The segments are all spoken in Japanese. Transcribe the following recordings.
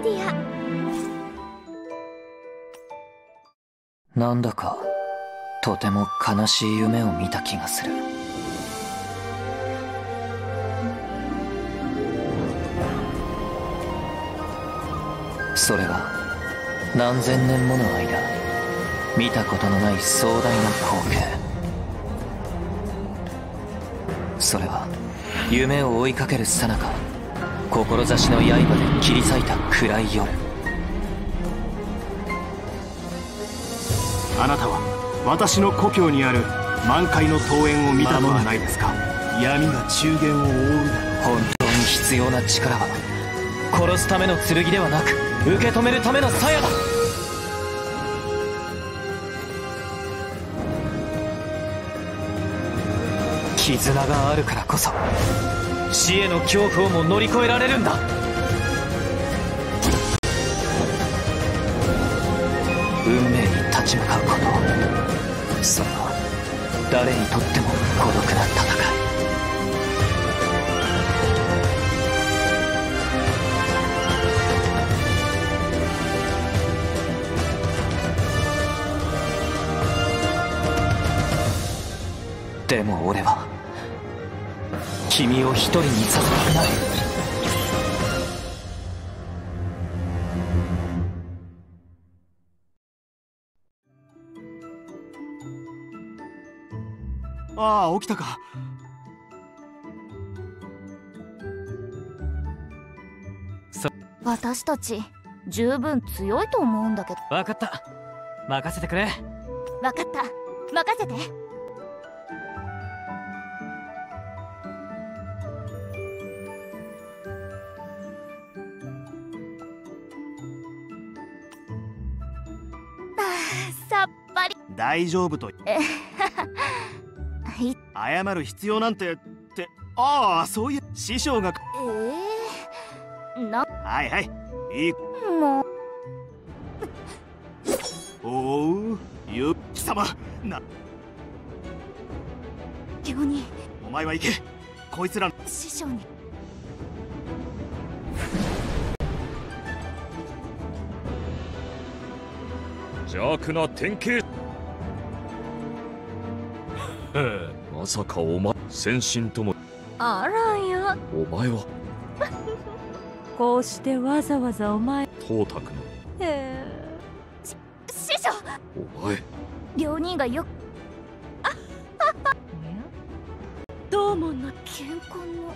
ディア。なんだかとても悲しい夢を見た気がする。それは何千年もの間見たことのない壮大な光景。それは夢を追いかけるさなか志の刃で切り裂いた暗い夜。あなたは私の故郷にある満開の桃園を見たのはないですか？闇が中原を覆う本当に必要な力は殺すための剣ではなく受け止めるための鞘だ。絆があるからこそ死への恐怖をも乗り越えられるんだ。運命に立ち向かうこと。それは誰にとっても孤独な戦い。でも俺は君を一人にさせたくない。ああ起きたか。私たち十分強いと思うんだけど。分かった。任せてくれ。分かった。任せて大丈夫とい謝る必要なんてってああそういう師匠がえー、なはいはいいい。もう。おうゆ貴様な。急に。お前は行け。こいつら。師匠に。邪悪な典型まさかお前先進とも。あらやお前は。こうしてわざわざお前。東卓の。へ師匠。お前。両人がよどうもの健康の。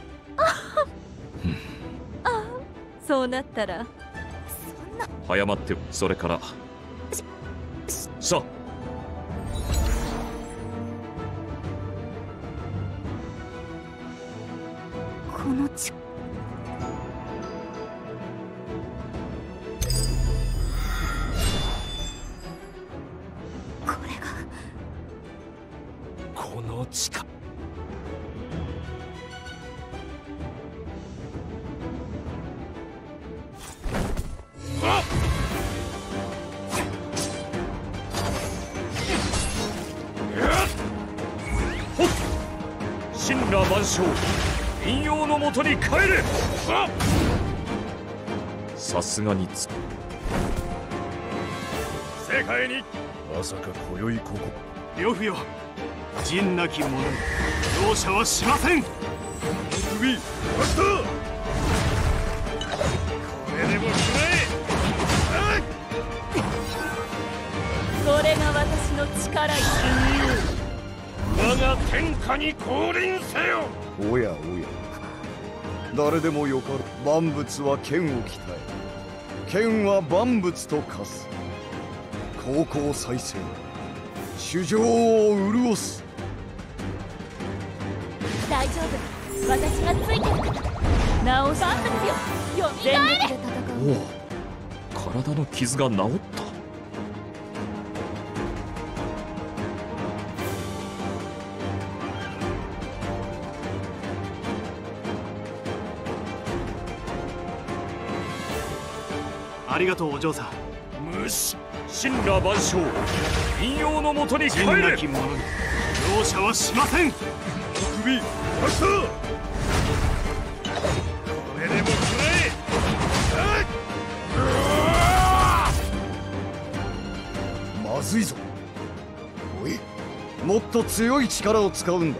そうなったら。そんな。早まってそれから。さあこの力神羅万象陰陽のもとに帰れ。さすがにつ世界に。まさか今宵ここ呂布よ。仁なき者に容赦はしません。首これでも食これが私の力よ我が天下に降臨せよ。おやおや。誰でもよかろう万物は剣を鍛え。剣は万物と化す。高校再生主情を潤す。大丈夫。私がついてる直さ万物よ。よみ全がえれ。力で戦う。おお体の傷が治った。ありがとうお嬢さん。無視神羅万象陰陽のもとに帰れ。なき者に容赦はしません。首明日これでもくらえまずいぞ。おいもっと強い力を使うんだ。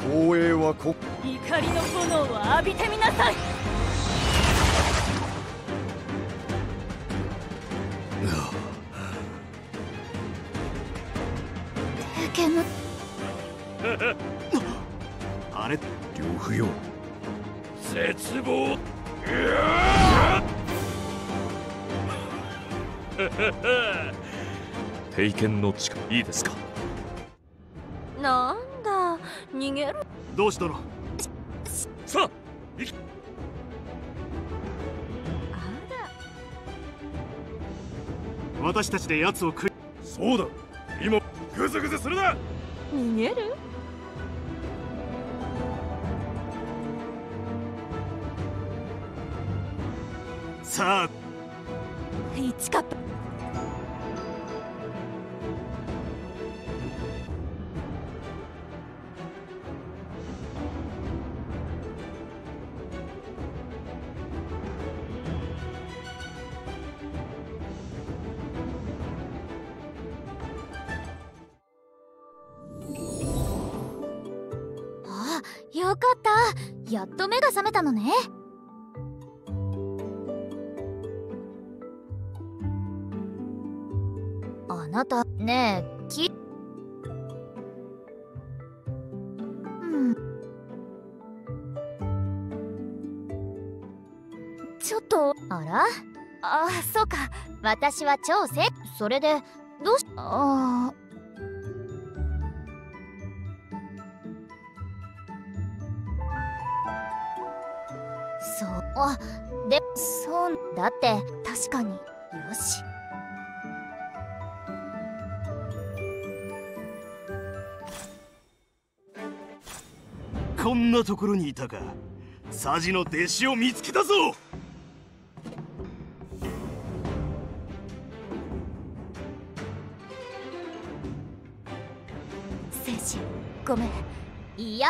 光栄はこ怒りの炎を浴びてみなさい。あれ呂布よ絶望帝剣の力いいですかなんだ逃げる。同志殿さあ行き私たちで奴を食い。そうだ。今グズグズするな。逃げる？さあ。1カップあよかった。やっと目が覚めたのね。なたね。えきうん。ちょっとあら？あそうか。私は超せそれでどうしあー。そう。あでそうだって確かに。よし。こんなところにいたか。サジの弟子を見つけたぞ。ごめん。いや。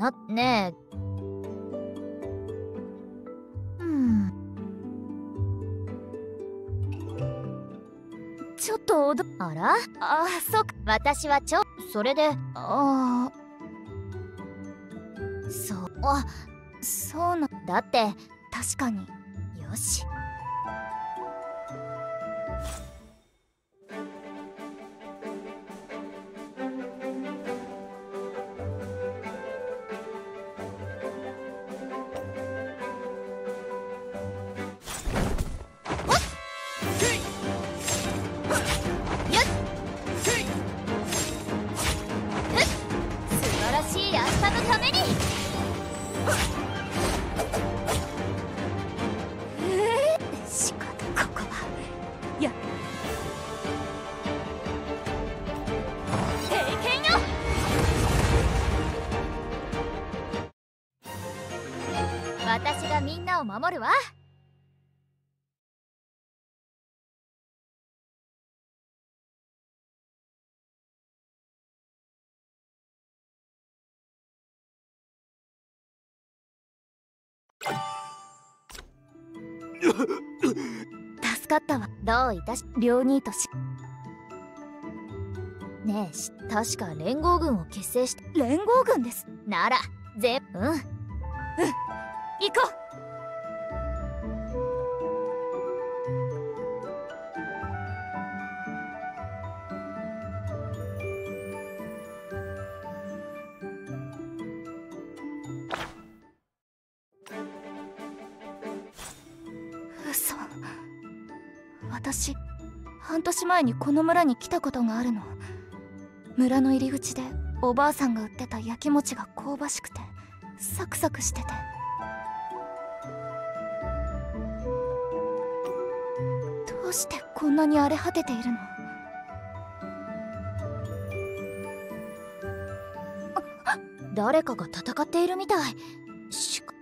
なねえうん。ちょっとおどあら？あそっか。私はちょそれでああそう。あそうなんだって。確かに。よし。がみんなを守るわ。助かったわ。どういたし両ニートし。ねえし確か連合軍を結成して連合軍です。ならぜうんうん。行こう。嘘。私半年前にこの村に来たことがあるの。村の入り口でおばあさんが売ってた焼き餅が香ばしくてサクサクしてて。うしてこんなに荒れ果てているの？誰かが戦っているみたい。しか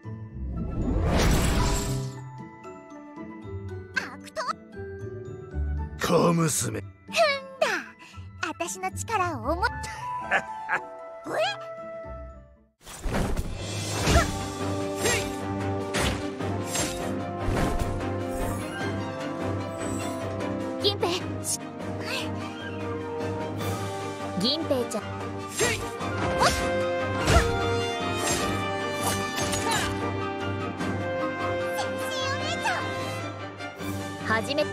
小娘。私の力を思っ。銀始め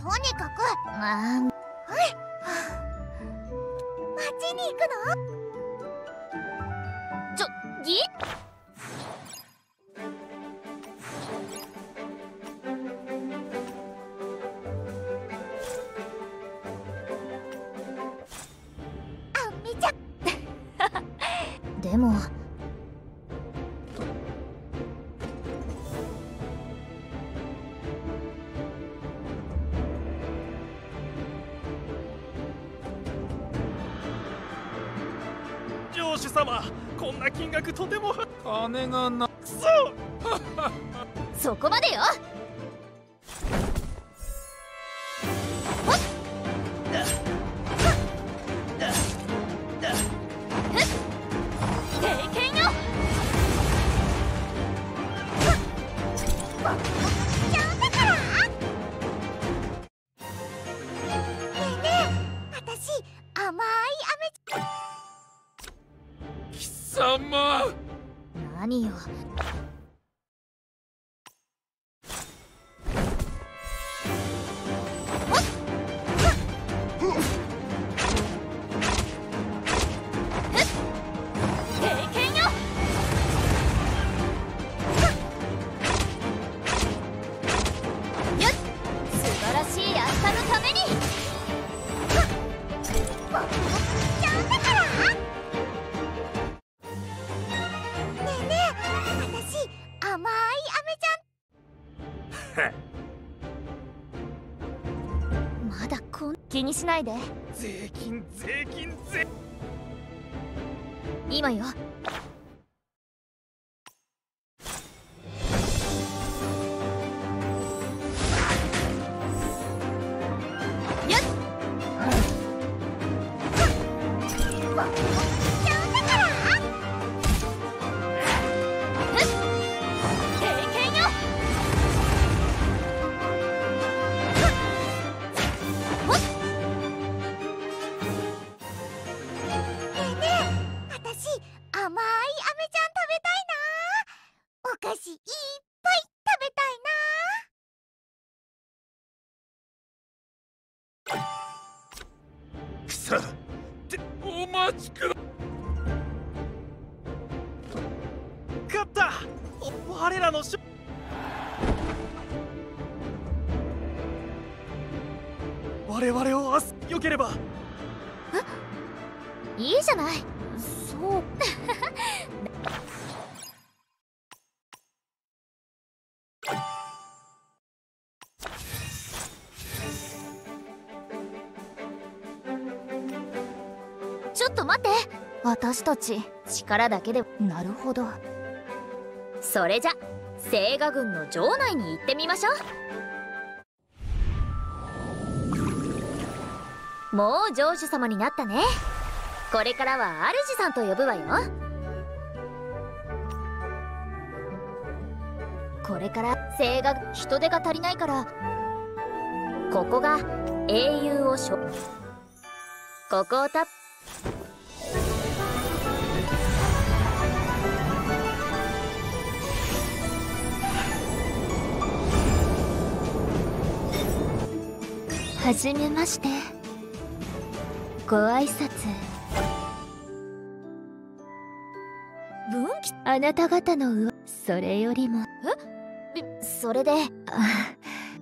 とにかく。あー町に行くのちょ銀あんみちゃん。でも主様こんな金額とても。金がな そこまでよ何よ。まだこん気にしないで。税金税金税。今よよっと待って。私たち力だけで。なるほど。それじゃ青河軍の城内に行ってみましょう。もう城主様になったね。これからは主さんと呼ぶわよ。これから青河人手が足りないから。ここが英雄をしょ。ここをタップはじめまして。ご挨拶。分岐あなた方の上それよりも。えそれで？あ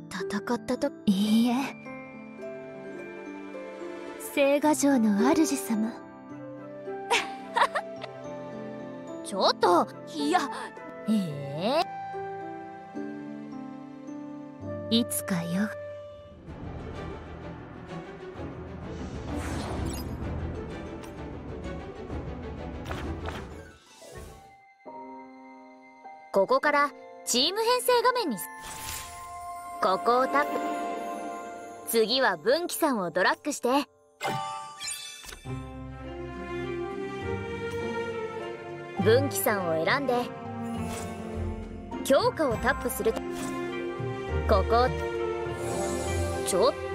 戦ったと。いいえ。聖画城の主様。ちょっといや。ええ。いつかよここからチーム編成画面に。ここをタップ。次は分岐さんをドラッグして。分岐さんを選んで。強化をタップする。とここちょっと。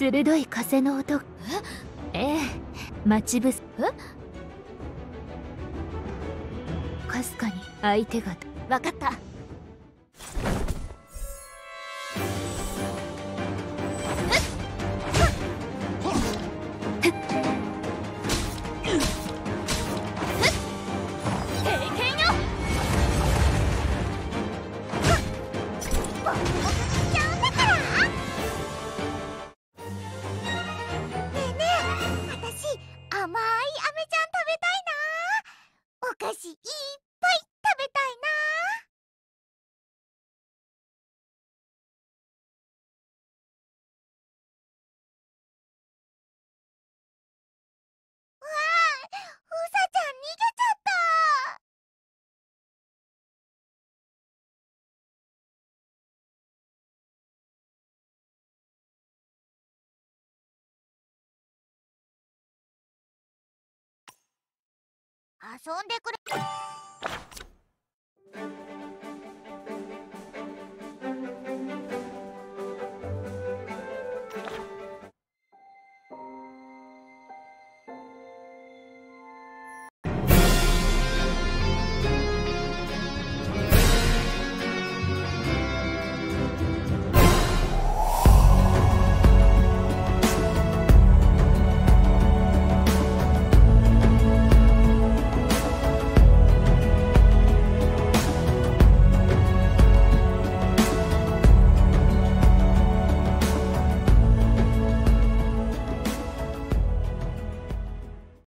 鋭い風の音。え？え待ち伏せかすかに相手が。分かった遊んでくれ。